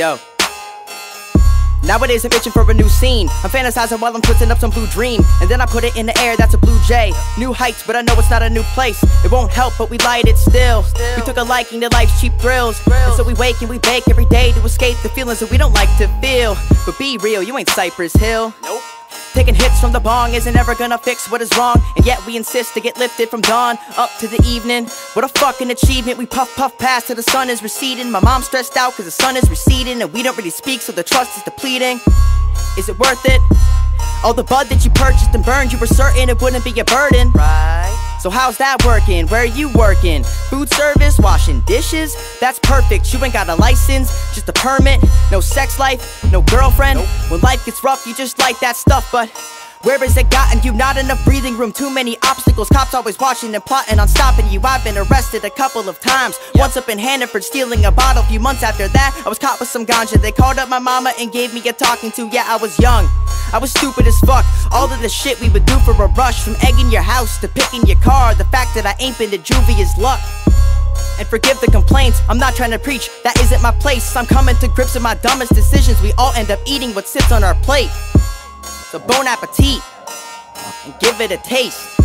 Yo. Nowadays I'm itching for a new scene. I'm fantasizing while I'm twisting up some blue dream. And then I put it in the air, that's a blue jay. New heights, but I know it's not a new place. It won't help, but we light it still. We took a liking to life's cheap thrills. And so we wake and we bake every day To escape the feelings that we don't like to feel. But be real, you ain't Cypress Hill. Nope Taking hits from the bong isn't ever gonna fix what is wrong. And yet we insist to get lifted from dawn up to the evening. What a fucking achievement, we puff puff past till the sun is receding. My mom's stressed out cause the sun is receding And we don't really speak so the trust is depleting. Is it worth it? All the bud that you purchased and burned, you were certain it wouldn't be a burden. Right so how's that working? Where are you working? Food service, washing dishes? That's perfect, you ain't got a license, just a permit No sex life, no girlfriend nope. When life gets rough, you just like that stuff, but where has it gotten you? Not enough breathing room, too many obstacles. Cops always watching and plotting on stopping you. I've been arrested a couple of times. Once up in Hannaford stealing a bottle A Few months after that, I was caught with some ganja. They called up my mama and gave me a talking to. Yeah, I was young. I was stupid as fuck. All of the shit we would do for a rush From egging your house to picking your car. The fact that I ain't been to juvie is luck. And forgive the complaints. I'm not trying to preach, that isn't my place. I'm coming to grips with my dumbest decisions. We all end up eating what sits on our plate So bon appetit And give it a taste.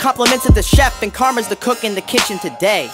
Compliments of the chef and karma's the cook in the kitchen today